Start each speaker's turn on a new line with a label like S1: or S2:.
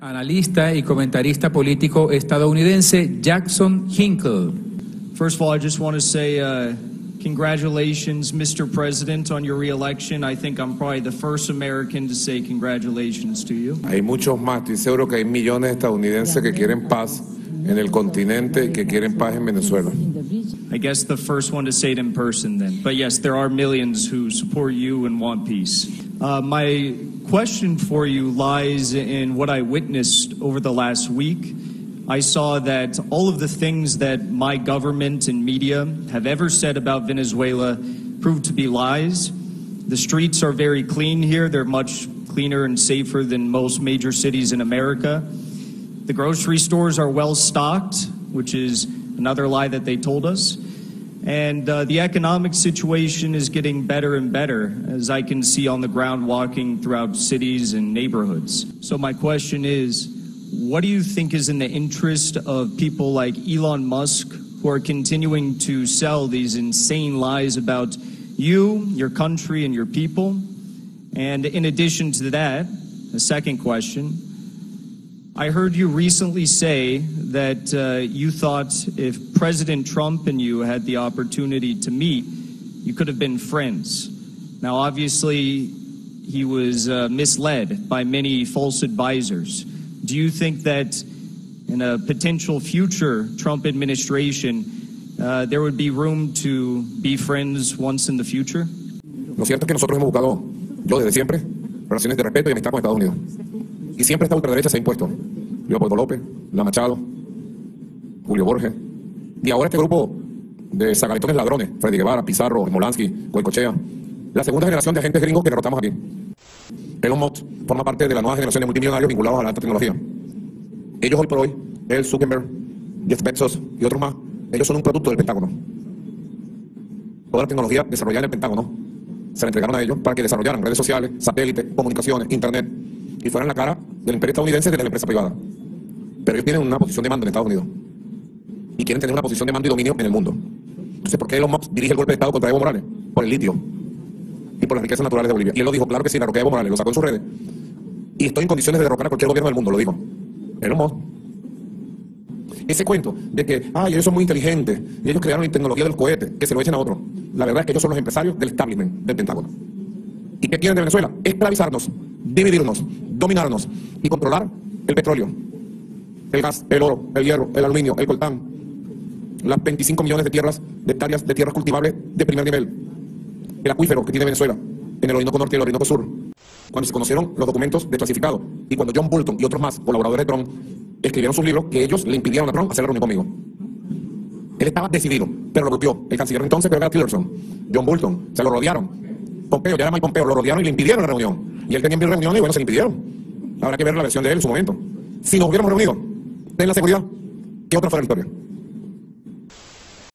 S1: Analista y comentarista político estadounidense Jackson Hinkle.
S2: First of all, I just want to say uh, congratulations, Mr. President, on your reelection. I think I'm probably the first American to say congratulations to you.
S3: Hay muchos más, estoy seguro que hay millones de estadounidenses que quieren paz en el continente y que quieren paz en Venezuela.
S2: I guess the first one to say it in person then. But yes, there are millions who support you and want peace. Uh, my question for you lies in what I witnessed over the last week. I saw that all of the things that my government and media have ever said about Venezuela proved to be lies. The streets are very clean here. They're much cleaner and safer than most major cities in America. The grocery stores are well stocked, which is another lie that they told us. And uh, the economic situation is getting better and better, as I can see on the ground walking throughout cities and neighborhoods. So, my question is what do you think is in the interest of people like Elon Musk who are continuing to sell these insane lies about you, your country, and your people? And in addition to that, a second question. I heard you recently say that uh, you thought if President Trump and you had the opportunity to meet, you could have been friends. Now, obviously, he was uh, misled by many false advisors. Do you think that in a potential future Trump administration, uh, there would be room to be friends once in the future?
S3: Lo cierto es que nosotros hemos buscado, yo desde siempre, relaciones de respeto y amistad con Estados Unidos. Y siempre esta ultraderecha se ha impuesto. Leopoldo López, La Machado, Julio Borges. Y ahora este grupo de sagaritones ladrones, Freddy Guevara, Pizarro, Molansky, Coicochea. La segunda generación de agentes gringos que derrotamos aquí. Elon Musk forma parte de la nueva generación de multimillonarios vinculados a la alta tecnología. Ellos hoy por hoy, el Zuckerberg, Jeff Bezos y otros más, ellos son un producto del Pentágono. Toda la tecnología desarrollada en el Pentágono se la entregaron a ellos para que desarrollaran redes sociales, satélites, comunicaciones, internet y fueran la cara del imperio estadounidense desde la empresa privada. Pero ellos tienen una posición de mando en Estados Unidos y quieren tener una posición de mando y dominio en el mundo. Entonces, ¿por qué Elon Musk dirige el golpe de Estado contra Evo Morales? Por el litio y por las riquezas naturales de Bolivia. Y él lo dijo, claro que sí, la de Evo Morales, lo sacó en sus redes. Y estoy en condiciones de derrocar a cualquier gobierno del mundo, lo dijo. Elon Musk. Ese cuento de que, ay, ellos son muy inteligentes y ellos crearon la tecnología del cohete, que se lo echen a otro. La verdad es que ellos son los empresarios del establishment del Pentágono. ¿Y qué quieren de Venezuela? Esclavizarnos, dividirnos, dominarnos y controlar el petróleo, el gas, el oro, el hierro, el aluminio, el coltán, las 25 millones de tierras, de hectáreas de tierras cultivables de primer nivel, el acuífero que tiene Venezuela en el Orinoco Norte y el Orinoco Sur. Cuando se conocieron los documentos desclasificados y cuando John Bolton y otros más, colaboradores de Trump, escribieron sus libros que ellos le impidieron a Trump hacer la reunión conmigo. Él estaba decidido, pero lo bloqueó. El canciller entonces, que era Tillerson, John Bolton, se lo rodearon. Pompeo, ya era Mike Pompeo, lo rodearon y le impidieron la reunión. Y él tenía mil reuniones y bueno, se le impidieron. Habrá que ver la versión de él en su momento. Si nos hubiéramos reunido, ten la seguridad que otra fuera la historia.